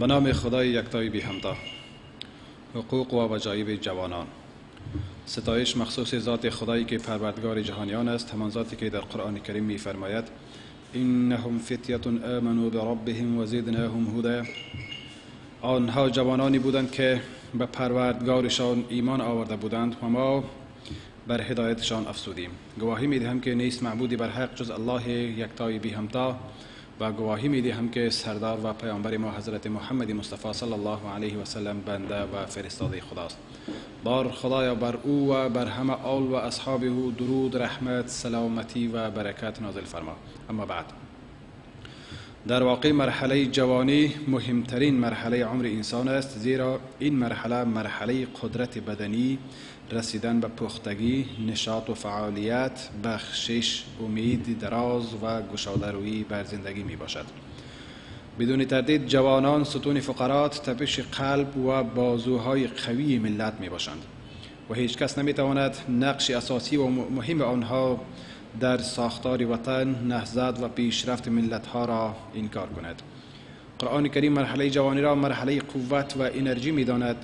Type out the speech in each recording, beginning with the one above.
به نام خدای یکتای بی همتا. حقوق و وجایب جوانان. ستایش مخصوص ذات خدایی که پروردگار جهانیان است همان ذاتی که در قرآن کریم می فرماید اینهم فتیت آمنوا بربهم و زدناهم هدا آنها جوانانی بودند که به پروردگارشان ایمان آورده بودند و ما بر هدایتشان افسودیم گواهی می دهم که نیست معبودی بر حق جز الله یکتای بی همتا. و گواهی می دهم که سردار و پیامبر ما حضرت محمد مصطفی صلی الله علیه و سلم بنده و فرستاده خداست. بار خدایا بر او و بر همه آل و اصحاب او درود رحمت سلامتی و برکت نازل فرما. اما بعد در واقع مرحله جوانی مهمترین مرحله عمر انسان است زیرا این مرحله مرحله قدرت بدنی رسیدن به پختگی نشاط و فعالیت بخشش امید دراز و گشاده روی بر زندگی می باشد بدون تردید جوانان ستون فقرات تپش قلب و بازوهای قوی ملت می باشند و هیچ کس نمی تواند نقش اساسی و مهم آنها در ساختار وطن نهضت و پیشرفت ملت ها را انکار کند. قرآن کریم مرحله جوانی را مرحله قوت و انرژی می داند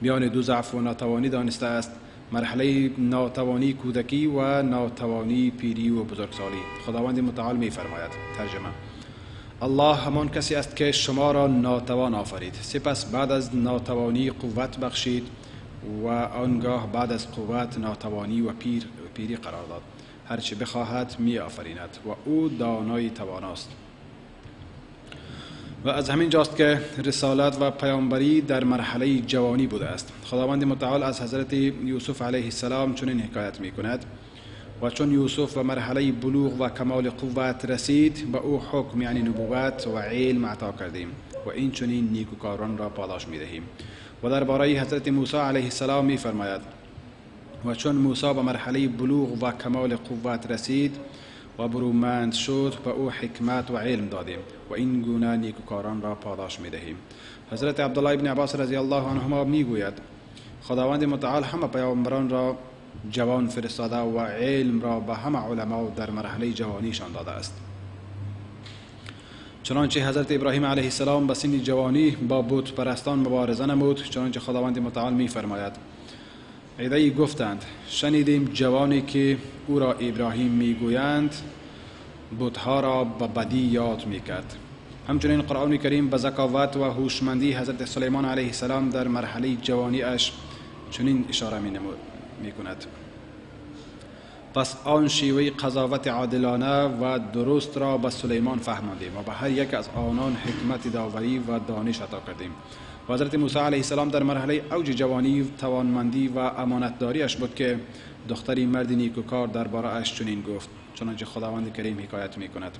میان دو ضعف و ناتوانی دانسته است. مرحله ناتوانی کودکی و ناتوانی پیری و بزرگسالی. خداوند متعال می فرماید ترجمه الله همان کسی است که شما را ناتوان آفرید. سپس بعد از ناتوانی قوت بخشید و آنگاه بعد از قوت ناتوانی و پیر پیری قرار داد. هرچه بخواهد می آفریند و او دانای تواناست. و از همین جاست که رسالت و پیامبری در مرحله جوانی بوده است. خداوند متعال از حضرت یوسف علیه السلام چنین حکایت می کند و چون یوسف و مرحله بلوغ و کمال قوت رسید به او حکم یعنی نبوت و علم عطا کردیم و این چنین نیکوکاران را پاداش می دهیم و درباره حضرت موسی علیه السلام می فرماید و چون موسی به مرحله بلوغ و کمال قوت رسید و برومند شد به او حکمت و علم دادیم و این گونه نیکوکاران را پاداش می دهیم حضرت عبدالله ابن عباس رضی الله عنهما می گوید خداوند متعال همه پیامبران را جوان فرستاده و علم را به همه علما در مرحله جوانیشان داده است. چنانچه حضرت ابراهیم علیه السلام به سن جوانی با بت پرستان مبارزه نمود چنانچه خداوند متعال می فرماید عدهای گفتند شنیدیم جوانی که او را ابراهیم می‌گویند بتها را به بدی یاد می‌کرد. همچنین قرآن کریم به زکاوت و هوشمندی حضرت سلیمان علیه السلام در مرحله جوانی اش چنین اشاره می, می کند پس آن شیوه قضاوت عادلانه و درست را به سلیمان فهماندیم و به هر یک از آنان حکمت داوری و دانش عطا کردیم. حضرت موسی علیه السلام در مرحله اوج جوانی توانمندی و امانتداریش بود که دختری مرد نیکوکار درباره اش چنین گفت. چنانچه خداوند کریم حکایت می کند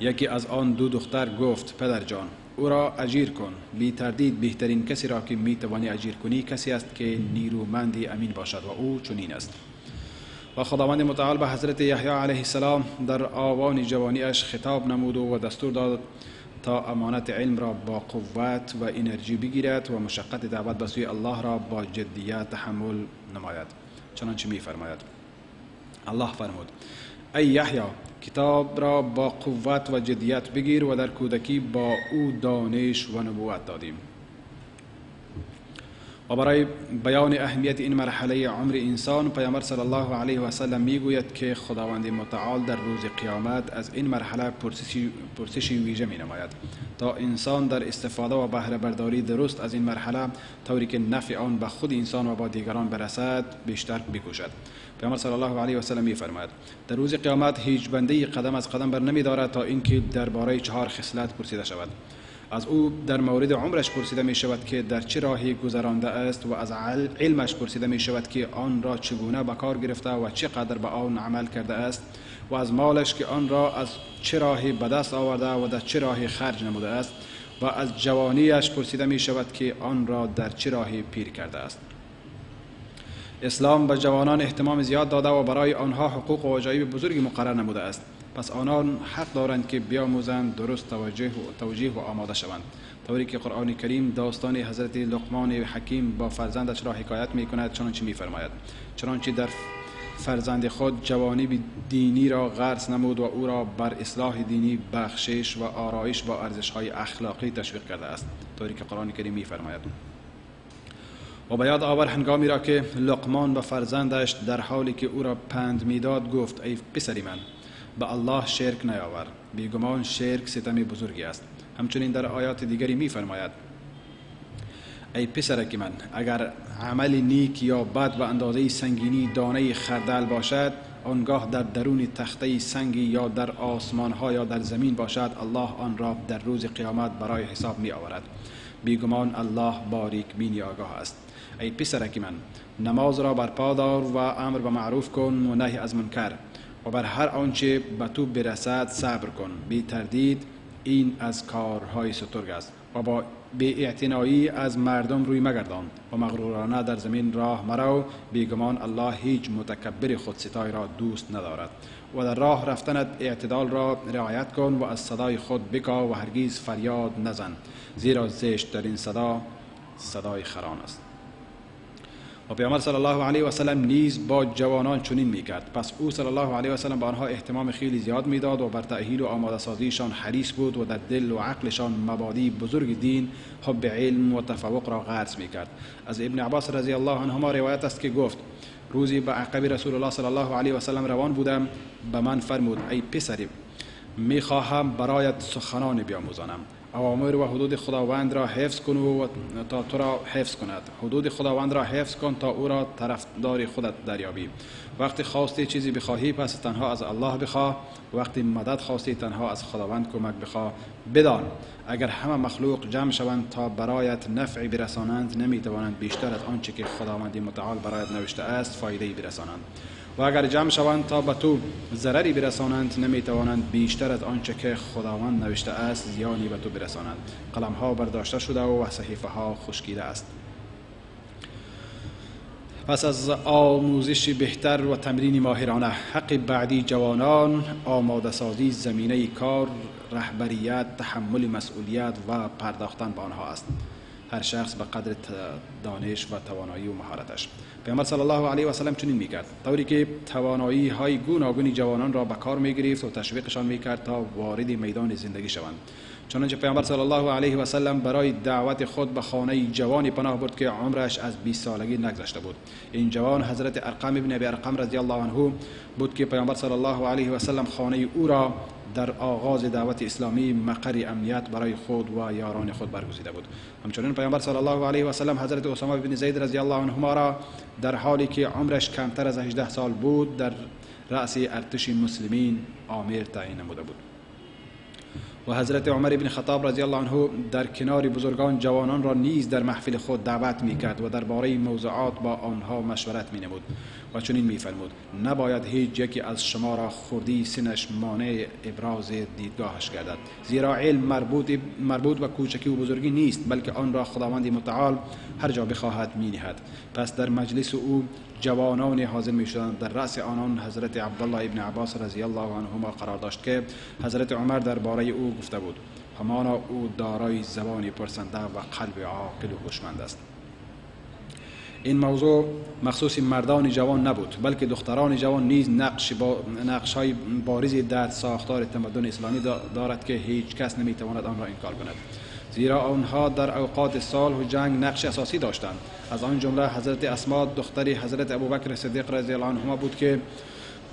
یکی از آن دو دختر گفت پدر جان او را اجیر کن. بی تردید بهترین کسی را که می توانی اجیر کنی کسی است که نیرومندی امین باشد و او چنین است. و خداوند متعال به حضرت یحیی علیه السلام در آوان جوانی اش خطاب نمود و دستور داد تا امانت علم را با قوت و انرژی بگیرد و مشقت دعوت به سوی الله را با جدیت تحمل نماید. چنانچه می فرماید الله فرمود ای یحیی کتاب را با قوت و جدیت بگیر و در کودکی با او دانش و نبوت دادیم. و برای بیان اهمیت این مرحله عمر انسان پیامبر صلی الله علیه و سلم می‌گوید که خداوند متعال در روز قیامت از این مرحله پرسشی, پرسشی ویژه می نماید تا انسان در استفاده و بهره برداری درست از این مرحله طوری که نفع آن به خود انسان و با دیگران برسد بیشتر بکوشد پیامبر صلی الله علیه و سلم میفرماید در روز قیامت هیچ بنده قدم از قدم بر نمی دارد تا اینکه درباره چهار خصلت پرسیده شود. از او در مورد عمرش پرسیده می شود که در چه راهی گذرانده است و از علمش پرسیده می شود که آن را چگونه به کار گرفته و چقدر به آن عمل کرده است و از مالش که آن را از چه راهی به دست آورده و در چه راهی خرج نموده است و از جوانیش پرسیده می شود که آن را در چه راهی پیر کرده است. اسلام به جوانان احتمام زیاد داده و برای آنها حقوق و وجایب بزرگی مقرر نموده است. پس آنان حق دارند که بیاموزند درست توجه و توجیه و آماده شوند. طوری که قرآن کریم داستان حضرت لقمان حکیم با فرزندش را حکایت می کند چنانچه می فرماید چنانچه در فرزند خود جوانی دینی را غرس نمود و او را بر اصلاح دینی بخشش و آرایش و ارزش های اخلاقی تشویق کرده است. طوری که قرآن کریم میفرماید. و به یاد آور هنگامی را که لقمان به فرزندش در حالی که او را پند می‌داد گفت ای پسری من به الله شرک نیاور بیگمان شرک ستم بزرگی است. همچنین در آیات دیگری میفرماید ای پسرک من اگر عمل نیک یا بد به اندازه سنگینی دانه خردل باشد آنگاه در درون تخته سنگی یا در آسمان ها یا در زمین باشد الله آن را در روز قیامت برای حساب می آورد بیگمان الله باریک بینی آگاه است. ای پسرک من نماز را برپا دار و امر به معروف کن و نهی از منکر. و بر هر آنچه به تو برسد صبر کن. بی تردید این از کارهای سترگ است و با بی از مردم روی مگردان و مغرورانه در زمین راه مرو. بیگمان الله هیچ متکبر خودستای را دوست ندارد و در راه رفتنت اعتدال را رعایت کن و از صدای خود بکا و هرگیز فریاد نزن زیرا زشت در این صدا صدای خران است. و پیامبر صلی الله علیه و سلم نیز با جوانان چنین می‌کرد. پس او صلی الله علیه و سلم به آنها اهتمام خیلی زیاد می‌داد و بر تأهیل و آماده سازیشان حریص بود و در دل و عقلشان مبادی بزرگ دین حب علم و تفوق را غرس می‌کرد. از ابن عباس رضی الله عنهما روایت است که گفت روزی به عقب رسول الله صلی الله علیه و سلم روان بودم. به من فرمود ای پسری می‌خواهم برایت سخنان بیاموزانم. اوامر و حدود خداوند را حفظ کن و تا تو را حفظ کند. حدود خداوند را حفظ کن تا او را طرفدار خودت دریابی. وقتی خواستی چیزی بخواهی پس تنها از الله بخواه وقتی مدد خواستی تنها از خداوند کمک بخواه بدان اگر همه مخلوق جمع شوند تا برایت نفعی برسانند نمی توانند بیشتر از آنچه که خداوند متعال برایت نوشته است فایده برسانند. و اگر جمع شوند تا به تو ضرری برسانند نمی توانند بیشتر از آنچه که خداوند نوشته است زیانی به تو برسانند. قلم ها برداشته شده و صحیفه ها خشکیده است. پس از آموزش بهتر و تمرین ماهرانه حق بعدی جوانان آماده سازی زمینه کار رهبریت تحمل مسئولیت و پرداختن به آنها است. هر شخص به قدر دانش و توانایی و مهارتش. پیامبر صلی الله علیه و سلم چنین می‌کرد. طوری که توانایی های گوناگونی جوانان را به کار می‌گرفت و تشویقشان می‌کرد تا وارد میدان زندگی شوند. چنانچه پیامبر صلی الله علیه و سلم برای دعوت خود به خانه جوانی پناه برد که عمرش از 20 سالگی نگذشته بود. این جوان حضرت ارقم ابن ابی ارقم رضی الله عنه بود که پیامبر صلی الله علیه و سلم خانه او را در آغاز دعوت اسلامی مقر امنیت برای خود و یاران خود برگزیده بود. همچنین پیامبر صلی الله علیه و سلم حضرت اسامه بن زید رضی الله عنهما را در حالی که عمرش کمتر از 18 سال بود در رأس ارتش مسلمین آمیر تعیین نموده بود. و حضرت عمر ابن خطاب رضی الله عنه در کنار بزرگان جوانان را نیز در محفل خود دعوت می کرد و درباره موضوعات با آنها مشورت می نمود و چنین می فرمود نباید هیچ یکی از شما را خوردی سنش مانع ابراز دیدگاهش گردد زیرا علم مربوط, مربوط و کوچکی و بزرگی نیست بلکه آن را خداوند متعال هر جا بخواهد می نهد پس در مجلس او جوانان حاضر می شدند در رأس آنان حضرت عبدالله ابن عباس رضی الله عنهما قرار داشت که حضرت عمر درباره او گفته بود. همانا او دارای زبانی پرسنده و قلب عاقل و هوشمند است. این موضوع مخصوص مردان جوان نبود بلکه دختران جوان نیز نقش, با نقش های بارزی در ساختار تمدن اسلامی دارد که هیچ کس نمی‌تواند آن را انکار کند. زیرا آنها در اوقات سال و جنگ نقش اساسی داشتند. از آن جمله حضرت اسما دختری حضرت ابوبکر صدیق رضی الله عنهما بود که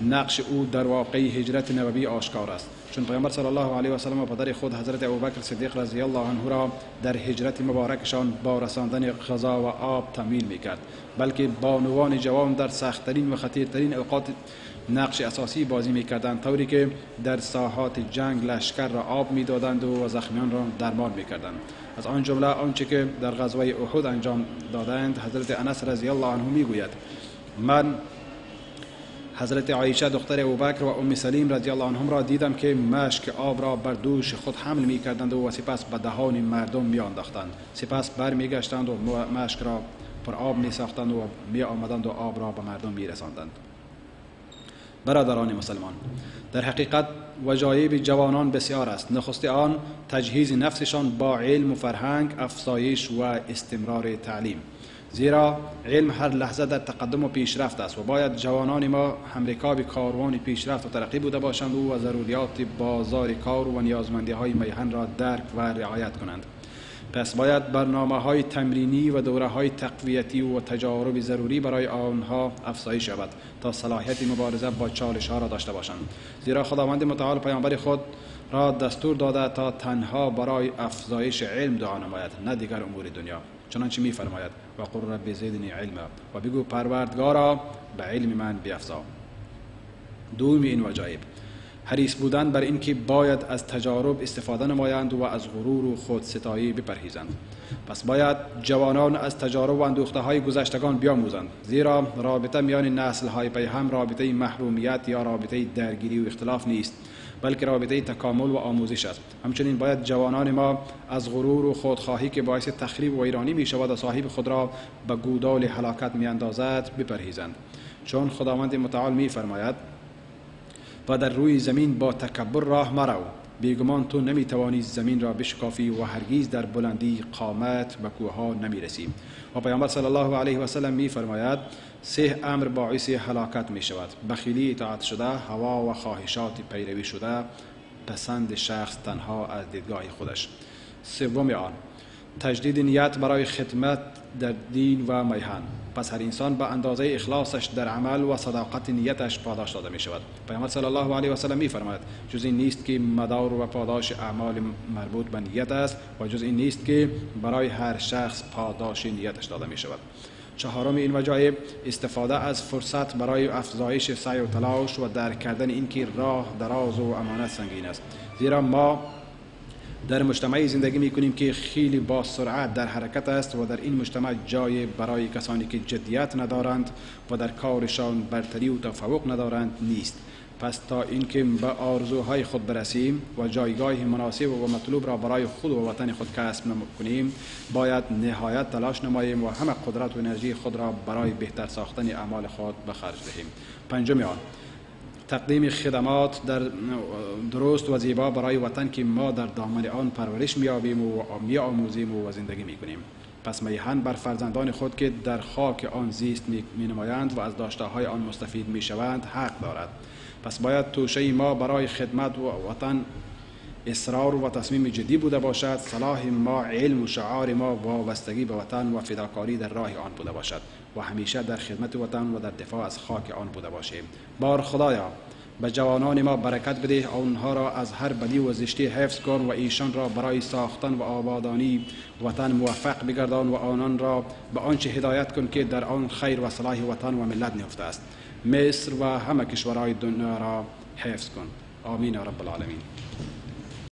نقش او در واقع هجرت نبوی آشکار است. چون پیامبر صلی الله علیه و سلم و پدر خود حضرت ابوبکر صدیق رضی الله عنه را در هجرت مبارکشان با رساندن غذا و آب تمویل می‌کرد. بلکه بانوان جوان در سختترین و خطیرترین اوقات نقش اساسی بازی می‌کردند طوری که در ساحات جنگ لشکر را آب می‌دادند و زخمیان را درمان می‌کردند. از آن جمله آنچه که در غزوه احد انجام دادند حضرت انس رضی الله عنه می‌گوید من حضرت عایشه دختر ابوبکر و ام سلیم رضی الله عنهم را دیدم که مشک آب را بر دوش خود حمل می کردند و سپس به دهان مردم می انداختند سپس بر می گشتند و مشک را پر آب می ساختند و می آمدند و آب را به مردم می رساندند برادران مسلمان. در حقیقت وجایب جوانان بسیار است. نخست آن تجهیز نفسشان با علم و فرهنگ افزایش و استمرار تعلیم. زیرا علم هر لحظه در تقدم و پیشرفت است و باید جوانان ما همرکاب کاروان پیشرفت و ترقی بوده باشند و ضروریات بازار کار و نیازمندی های میهن را درک و رعایت کنند. پس باید برنامه های تمرینی و دوره های تقویتی و تجارب ضروری برای آنها افزایش شود تا صلاحیت مبارزه با چالش ها را داشته باشند. زیرا خداوند متعال پیامبر خود را دستور داده تا تنها برای افزایش علم دعا نماید نه دیگر امور دنیا. چنانچه می فرماید و قل رب زیدنی علما و بگو پروردگارا به علم من بیافزا دوم این وجایب حریص بودن بر اینکه باید از تجارب استفاده نمایند و از غرور و خودستایی بپرهیزند. پس باید جوانان از تجارب و اندوخته های گذشتگان بیاموزند زیرا رابطه میان نسل های پی هم رابطه محرومیت یا رابطه درگیری و اختلاف نیست بلکه رابطه تکامل و آموزش است. همچنین باید جوانان ما از غرور و خودخواهی که باعث تخریب و ایرانی می شود و صاحب خود را به گودال هلاکت می اندازد بپرهیزند. چون خداوند متعال می فرماید و در روی زمین با تکبر راه مرو بیگمان تو نمی توانی زمین را بشکافی و هرگیز در بلندی قامت به کوه ها نمی رسی و پیامبر صلی الله علیه و سلم می فرماید سه امر باعث هلاکت می شود بخیلی اطاعت شده هوا و خواهشات پیروی شده پسند شخص تنها از دیدگاه خودش. سوم آن تجدید نیت برای خدمت در دین و میهن. پس هر انسان به اندازه اخلاصش در عمل و صداقت نیتش پاداش داده می شود. پیامبر صلی الله علیه و سلم می فرماید جز این نیست که مدار و پاداش اعمال مربوط به نیت است و جز این نیست که برای هر شخص پاداش نیتش داده می شود. چهارم این وجایب استفاده از فرصت برای افزایش سعی و تلاش و درک کردن اینکه راه دراز و امانت سنگین است. زیرا ما در مجتمعی زندگی می کنیم که خیلی با سرعت در حرکت است و در این مجتمع جای برای کسانی که جدیت ندارند و در کارشان برتری و تفوق ندارند نیست. پس تا اینکه به آرزوهای خود برسیم و جایگاه مناسب و مطلوب را برای خود و وطن خود کسب کنیم باید نهایت تلاش نماییم و همه قدرت و انرژی خود را برای بهتر ساختن اعمال خود به خرج دهیم. پنجم آن تقدیم خدمات در درست و زیبا برای وطن که ما در دامن آن پرورش میابیم و می آموزیم و زندگی می کنیم پس میهن بر فرزندان خود که در خاک آن زیست می نمایند و از داشته های آن مستفید می شوند حق دارد. پس باید توشه ما برای خدمت و وطن اصرار و تصمیم جدی بوده باشد. صلاح ما علم و شعار ما وابستگی به وطن و فداکاری در راه آن بوده باشد و همیشه در خدمت وطن و در دفاع از خاک آن بوده باشیم. بار خدایا به جوانان ما برکت بده آنها را از هر بدی و زشتی حفظ کن و ایشان را برای ساختن و آبادانی وطن موفق بگردان و آنان را به آنچه هدایت کن که در آن خیر و صلاح وطن و ملت نهفته است. مصر و همه کشورهای دنیا را حفظ کن. آمین رب العالمین.